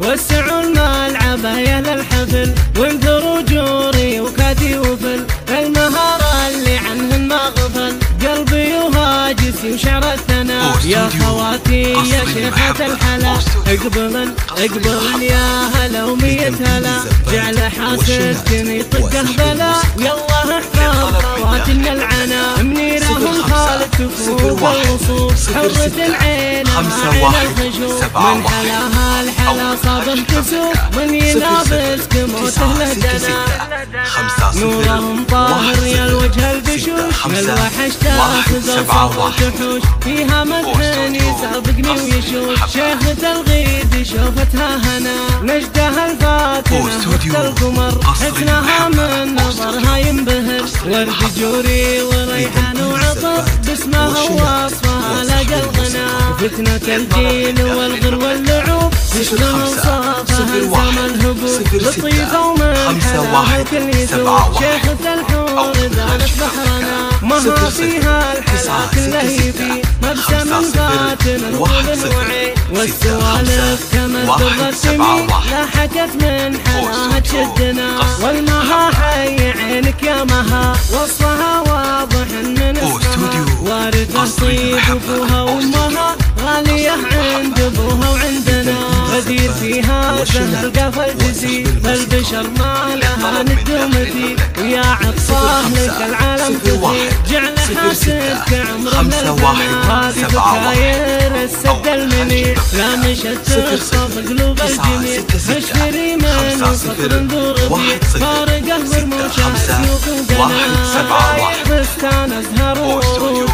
وسعوا الملعب يا للحفل وانثروا جوري وكادي وفل المهارة اللي عنهن ما غفل وهاجسي وشعر الثنا يا خواتي يا شيخة الحلا. اقبلن اقبلن يا هلا ومية هلا. جعل حاسدني طقه بلا يلا احفظ خواتنا. العنا. منيرهم خالد تفوق الوصول حرة العين خمسة واحد. سبعة من حلاها الحلا صابر كسوف. من ينافس كموته لدنا. خمسة نورهم طاهر يا الوجه البشوش من الوحش تاخذ صوت وحوش فيها مدحن يسابقني ويشوش شيخة الغيد شوفتها هنا. نجدها الفاتنة. وقت القمر. حسنها من نظرها ينبهر. ورد جوري وريحان وعطر باسمها ووصفها لقى الغنى فتنة الجيل والغر واللعوب. تشتغل صافها الزمن الهبوب لطيفة يسوق شيخة الحور ذالت بحرنا ما فيها الحلا كله يفي مبسم فاتن وطول وعي والسوالف كما السمي لا حكت من حلاها تشدنا والمها حي عينك يا مها. وصفها واضح من اسمها. وارثة طيب أبوها وأمها. فيها سهل قفل جزيل البشر ما لها ندومتي ويا عطفاه لك العالم كثير جعل حاسبك عمر من الفنا هذه بكاير السد المنير لا مشت تخطف قلوب الجميع. اشتري من صفر. نذور فارقه برموشها سيوف وقنا بستان أزهر. وورود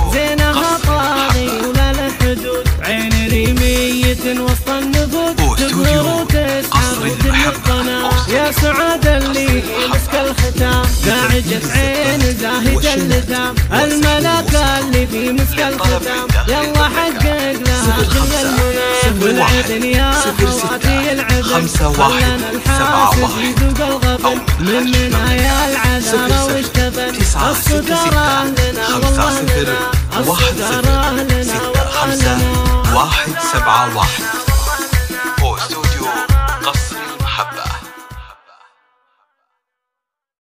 النفود تظهر وتسحر وتلقنا يا سعاد اللي مسك الختام. داعجة عين زاهد اللثام الملاك اللي في مسك الختام. يلا حقق لها كل المنى والعدن يا خواتي العدن خمسة واحد. سبعة واحد. الغبن مننا يا العذارى واشتبن تسعة ستة الصدارة ستة. لنا. خمسة والله لنا واحد الصدارة صفر لنا. ستة والله لنا. واحد سبعة واحد. か